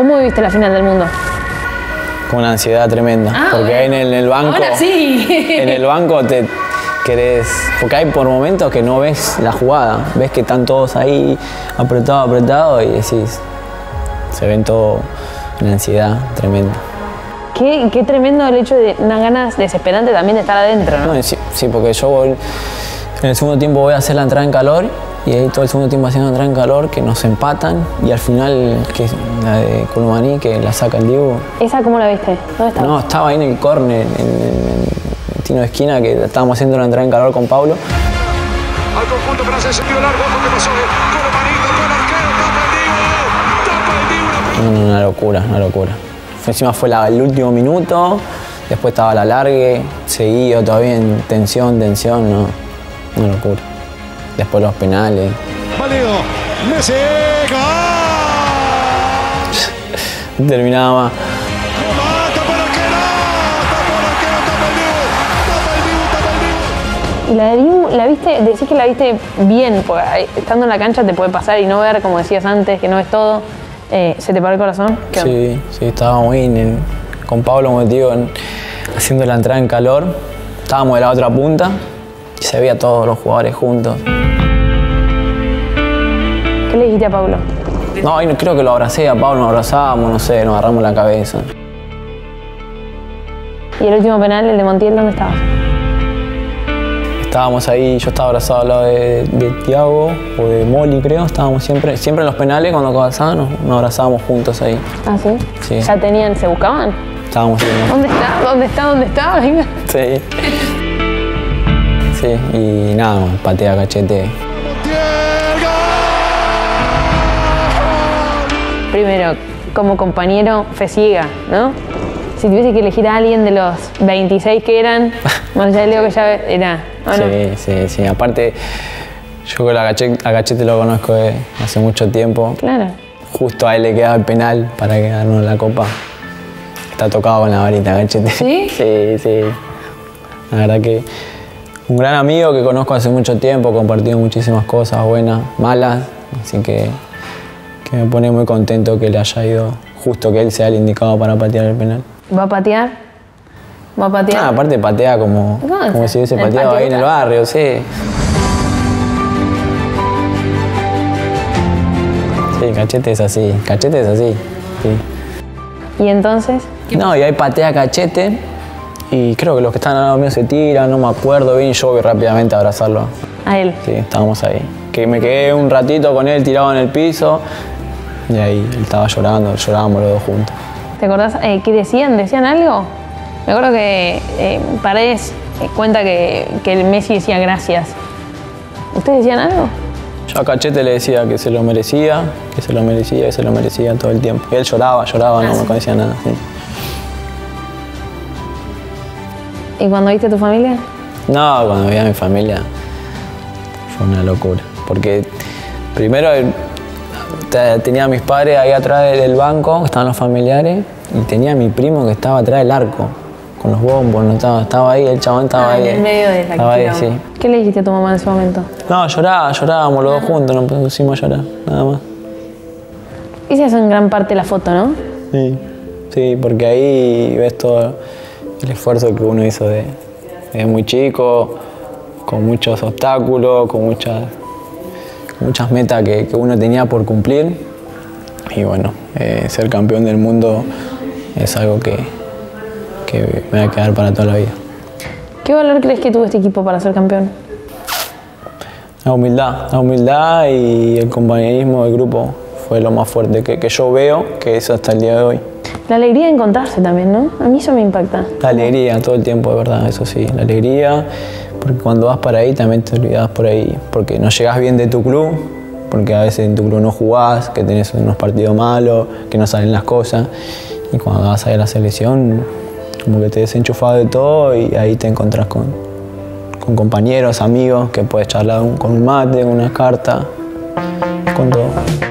¿Cómo viviste la final del mundo? Con una ansiedad tremenda. Ah, porque ahí en el, en el banco. Ahora sí. En el banco te querés. Porque hay por momentos que no ves la jugada. Ves que están todos ahí apretados, apretados y decís. Se ven todo en ansiedad tremenda. Qué, qué tremendo el hecho de unas ganas desesperantes también de estar adentro, ¿no? Sí, sí, porque yo voy- en el segundo tiempo voy a hacer la entrada en calor y ahí todo el segundo tiempo haciendo entrada en calor que nos empatan y al final que es la de Colomani que la saca el Diego. ¿Esa cómo la viste? ¿Dónde estaba? No, estaba ahí en el córner, en, en- en tiro de esquina que estábamos haciendo la entrada en calor con Pablo. al conjunto francés, largo, que pasó el arquero, tapa el Divo, tapa el no, una locura, una locura. Encima fue la- el último minuto, después estaba la largue, seguido todavía en tensión, tensión, no, una locura. Después los penales. Válido, Messi, gol. Terminaba. Y la de Dibu, la viste, decís que la viste bien, porque estando en la cancha te puede pasar y no ver, como decías antes, que no ves todo. Eh, ¿Se te paró el corazón? Sí, sí, estábamos ahí en- con Pablo, como te digo, en- haciendo la entrada en calor. Estábamos de la otra punta y se veía todos los jugadores juntos. ¿Qué le dijiste a Pablo? No, creo que lo abracé a Pablo, nos abrazábamos, no sé, nos agarramos la cabeza. ¿Y el último penal, el de Montiel, dónde estabas? Estábamos ahí, yo estaba abrazado al lado de, de Tiago o de Molly, creo. Estábamos siempre, siempre en los penales, cuando avanzaban, nos, nos abrazábamos juntos ahí. Ah, ¿sí? Sí. ¿Ya tenían, se buscaban? Estábamos ahí, ¿no? ¿Dónde está? ¿Dónde está? ¿Dónde está? Venga. Sí. Sí, y nada, patea cachete. Primero, como compañero, fe ciega, ¿no? Si tuviese que elegir a alguien de los 26 que eran, más allá de Leo que ya era, ¿o no? Sí, sí, sí. Aparte, yo con a Gachete, lo conozco de hace mucho tiempo. Claro. Justo a él le quedaba el penal para ganarnos la copa. Está tocado con la varita, Gachete. ¿Sí? Sí, sí. La verdad que un gran amigo que conozco hace mucho tiempo, compartido muchísimas cosas buenas, malas. Así que, que me pone muy contento que le haya ido justo que él sea el indicado para patear el penal. ¿Va a patear? ¿Va a patear? Ah, aparte patea como, No, como si hubiese pateado ahí en el barrio, sí. Sí, cachete es así, cachete es así. sí. ¿Y entonces? No, y ahí patea cachete y creo que los que están al lado mío se tiran, no me acuerdo bien, yo voy rápidamente a abrazarlo. A él. Sí, estábamos ahí. Que me quedé un ratito con él tirado en el piso y ahí él estaba llorando, llorábamos los dos juntos. ¿Te acordás eh, qué decían? ¿Decían algo? Me acuerdo que eh, Paredes eh, cuenta que, que el Messi decía gracias. ¿Ustedes decían algo? Yo a Cachete le decía que se lo merecía, que se lo merecía, que se lo merecía todo el tiempo. Y él lloraba, lloraba, no me decía nada. sí. ¿Y cuando viste a tu familia? No, cuando vi a mi familia fue una locura. Porque primero tenía a mis padres ahí atrás del- banco, estaban los familiares, y tenía a mi primo que estaba atrás del arco, con los bombos, no estaba, estaba ahí, el chabón estaba Ah, ahí. en el medio de la Estaba ahí, sí. ¿Qué le dijiste a tu mamá en ese momento? No, lloraba, llorábamos los dos juntos, nos pusimos a llorar, nada más. Esa es en gran parte la foto, ¿no? Sí, sí, porque ahí ves todo el esfuerzo que uno hizo de, de muy chico, con muchos obstáculos, con muchas, muchas metas que, que uno tenía por cumplir. Y bueno, eh, ser campeón del mundo es algo que, que me va a quedar para toda la vida. ¿Qué valor crees que tuvo este equipo para ser campeón? La humildad, la humildad y el compañerismo del grupo fue lo más fuerte que, que yo veo, que es hasta el día de hoy. La alegría de encontrarse también, ¿no? A mí eso me impacta. La alegría todo el tiempo, de verdad, eso sí, la alegría, porque cuando vas para ahí también te olvidas por ahí, porque no llegas bien de tu club, porque a veces en tu club no jugás, que tenés unos partidos malos, que no salen las cosas, y cuando vas a ir a la selección, como que te desenchufas de todo y ahí te encontrás con, con compañeros, amigos, que puedes charlar con un mate, con una carta, con todo.